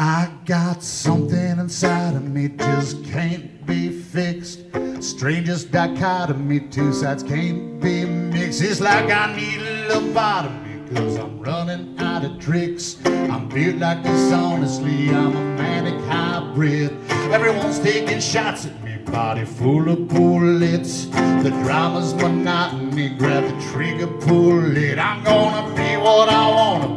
I got something inside of me just can't be fixed. Strangest dichotomy, two sides can't be mixed. It's like I need a lobotomy, cause I'm running out of tricks. I'm built like this, honestly, I'm a manic hybrid. Everyone's taking shots at me, body full of bullets. The drama's monotony, grab the trigger, pull it. I'm gonna be what I wanna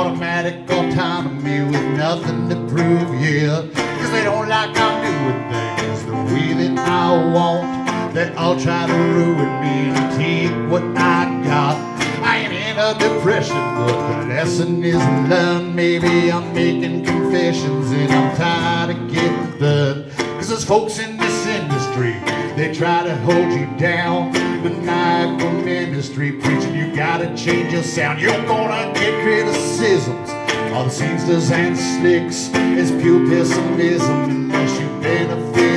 automatic autonomy with nothing to prove, yeah. Cause they don't like I'm doing things the way that I want. They all try to ruin me and take what I got. I ain't in a depression, but the lesson is learned. Maybe I'm making confessions and I'm tired of getting burned. Cause there's folks in this industry, they try to hold you down. Maniacal ministry preaching you gotta change your sound. You're gonna get criticisms. All the scenesters and slicks is pure pessimism unless you benefit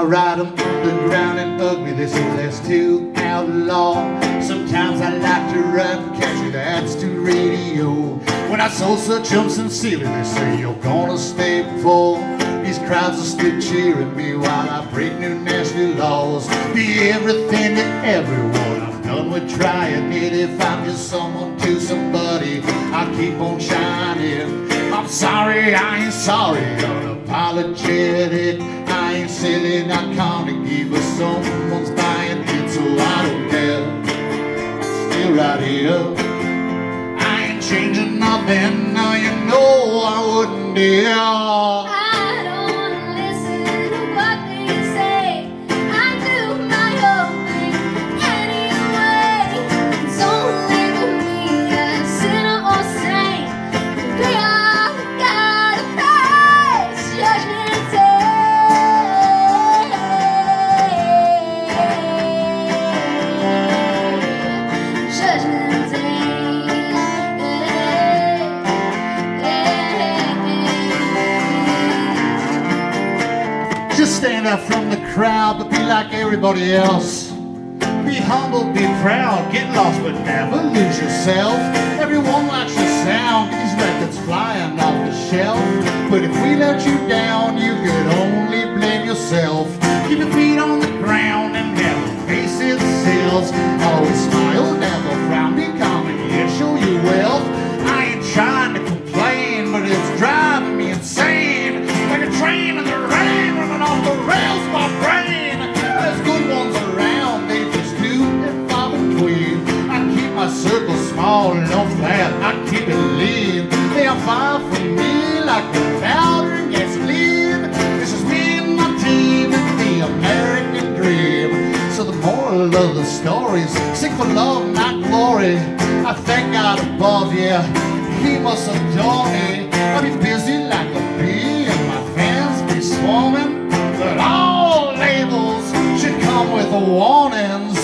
I ride them underground and ugly, they say that's too outlaw. Sometimes I like to run catchy, that's too radio. When I saw such jumps and they say you're gonna stay full. These crowds are still cheering me while I break new nasty laws. Be everything to everyone. I'm done with trying it. If I'm just someone to somebody, I keep on shining. I'm sorry, I ain't sorry, unapologetic. I ain't silly, not Carnegie, but someone's buying it, so I don't care. Still right here. I ain't changing nothing, now you know I wouldn't dare. From the crowd, but be like everybody else. Be humble, be proud, get lost, but never lose yourself. Everyone likes your sound, these records flying off the shelf. But if we let you down, you could only blame yourself. Keep your feet on the ground and never face itself. Always smile, story's seek for love, not glory. I thank God above, yeah, He must adore me. I'll be busy like a bee, and my fans be swarming. But all labels should come with warnings.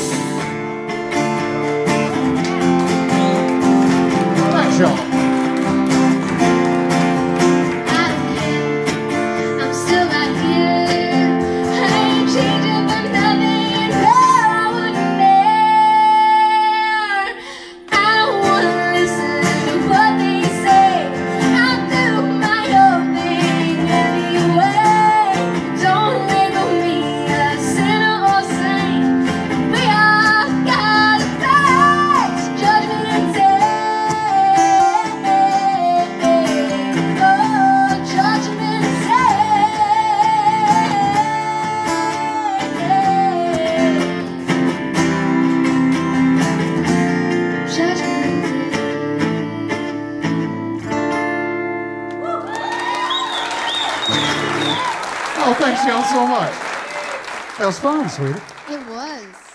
Thanks, y'all. Oh, thanks, y'all, so much. That was fun, sweetie. It was.